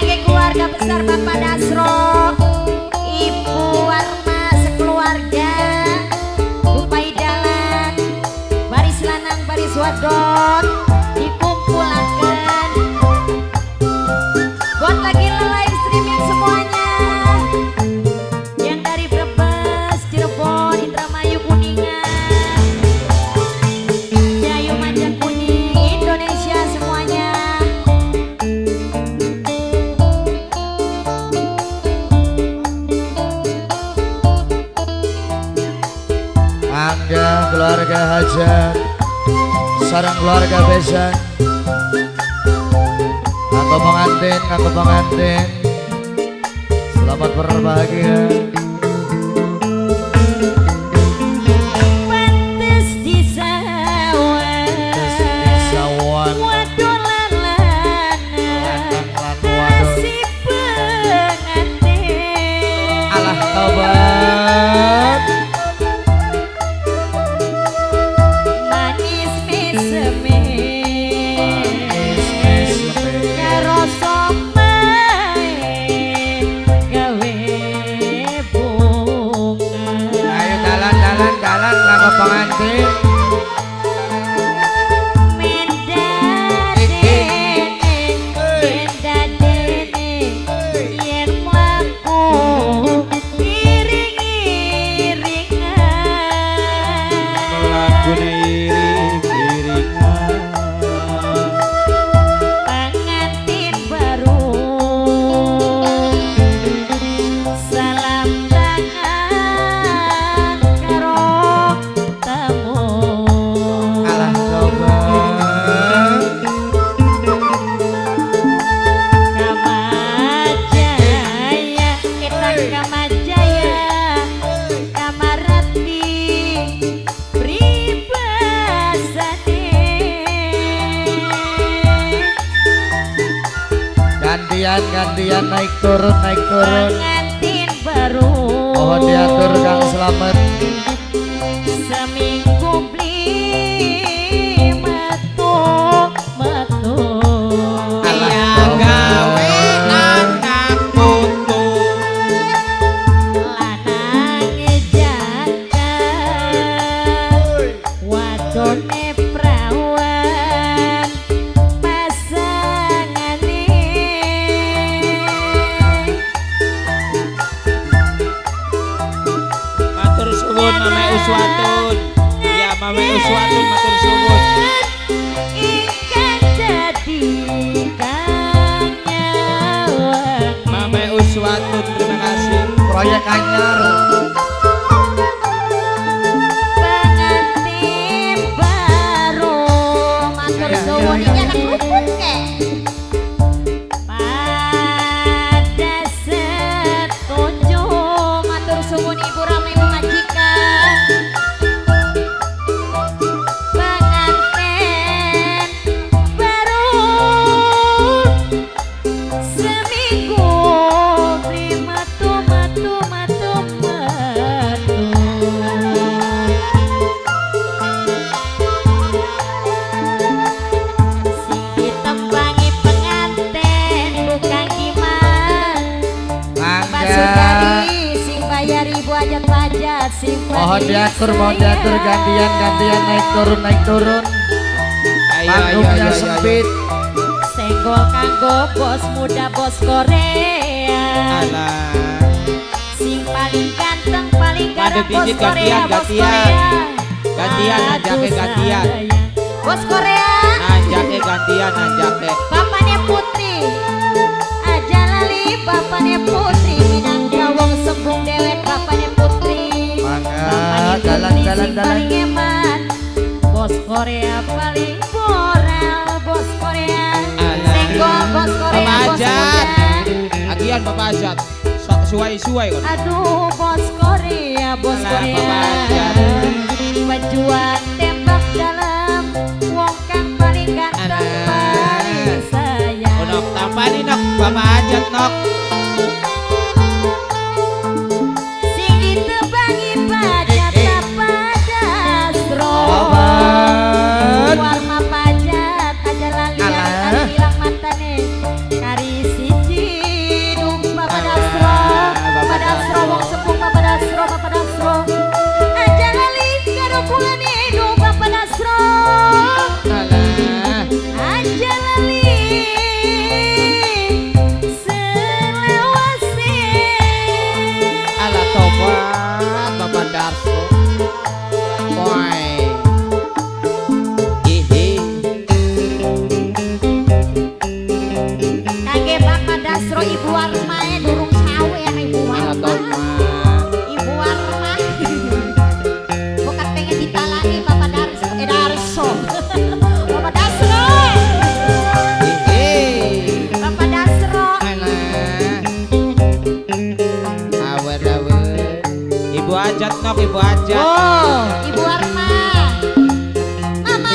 kangge keluarga besar Bapak Aku pengantin, aku pengantin Selamat berbahagia naik turun naik turun. Pengantin baru. Mohon diatur Kang. Selamat Uswatun. Ya Mame Uswatun matur suwun. ingkang dadi kanyawan Mame Uswatun terima kasih. Proyek anyar ibu ajat pajak sing Mohon diatur mohon diatur gantian gantian naik turun naik turun. Panggungnya sempit. Senggol kanggo bos muda bos Korea. Alah. sing paling ganteng paling garang bos Korea gantian, bos gantian. Korea. Gantian, Aduh, ajake gantian. bos Korea. Nanjake gantian nanjake. bapaknya putri aja lali bapaknya putri sembung dewek bapaknya putri Bapaknya paling hemat bos Korea paling moral bos Korea senggol bos Korea Bapak bos Ajat. Agian Bapak Ajat. Suai-suai kon. aduh bos Korea bos Alah, Korea Bapak Ajat. tembak dalam wong kang paling ganteng paling sayang nok tampani nok Bapak Ajat nok.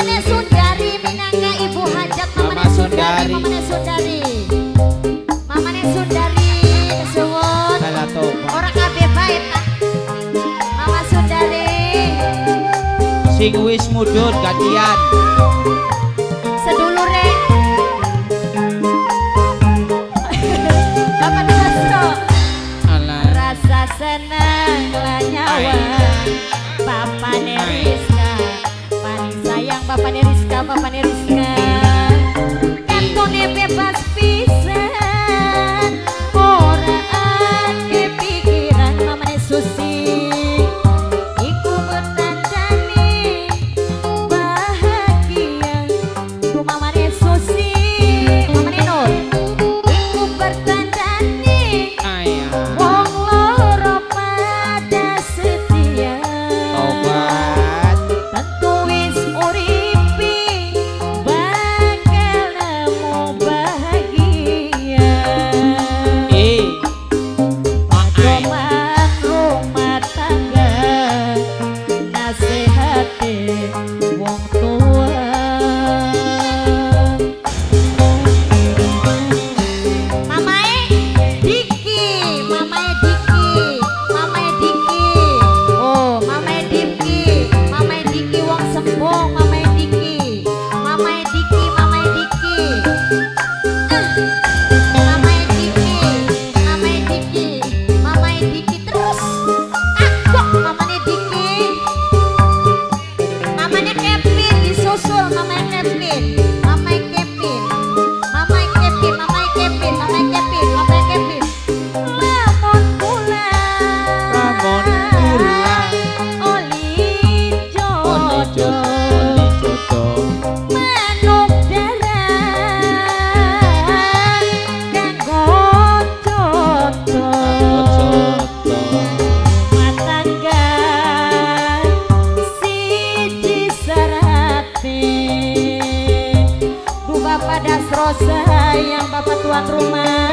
Mamane Sundari minangka ibu hajat Mamane Mama Sundari. Mamane Sundari. Mamane Sundari kesuwun Ora kabeh bae Mama Sundari. Sing wis mudhun gantian. compañeros. rumah.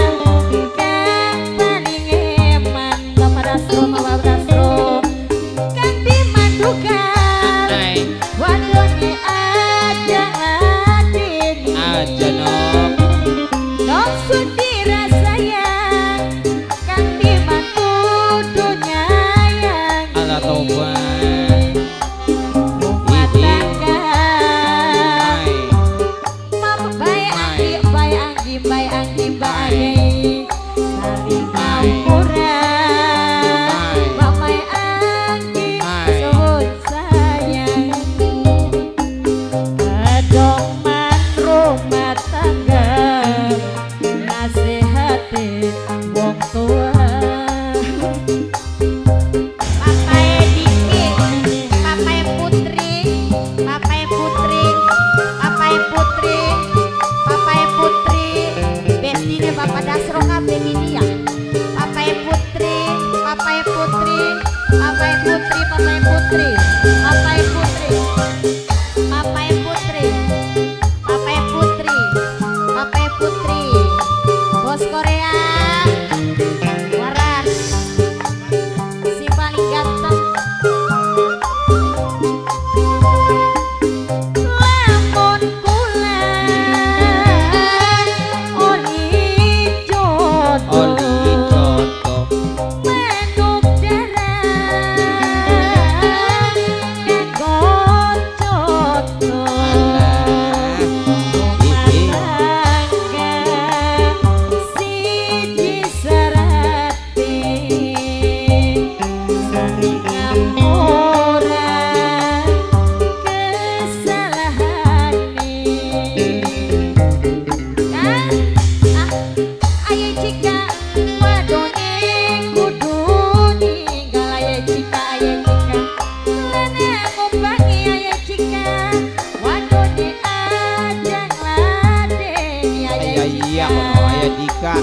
Dika